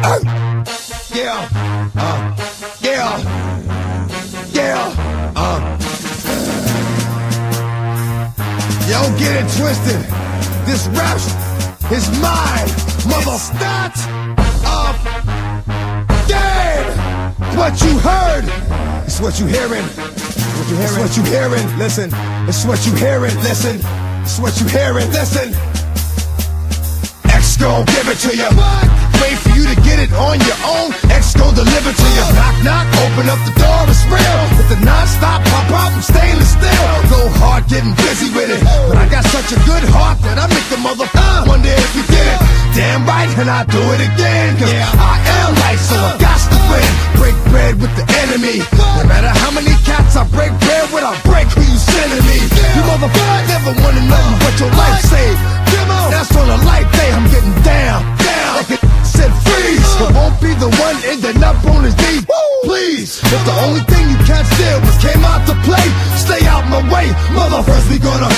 Uh, yeah, uh, yeah, yeah, uh. Yo, get it twisted. This rap is mine, mother. Start up, dead. What you heard, it's what you hearing. What you hearing? It's what you hearing. Listen, it's what you hearing. Listen, it's what you hearing. Listen. X gon' give it to you. Wait for you to get it on your own. X gon' deliver to you. Knock, knock, open up the door, it's real. With the non-stop pop out from stainless steel. Go hard getting busy with it. But I got such a good heart that I make the mother uh, wonder if you did it. Damn right, and I do it again. Cause yeah. I am right, so I got to win. Break bread with the enemy. No matter how many cats I break bread with, I break who you sending me. You motherfucker never wanted nothing but your life saved. That's on a light day, I'm getting but won't be the one ending up on his knees. Please, if the only thing you can't steal was came out to play, stay out my way, mother. First we gonna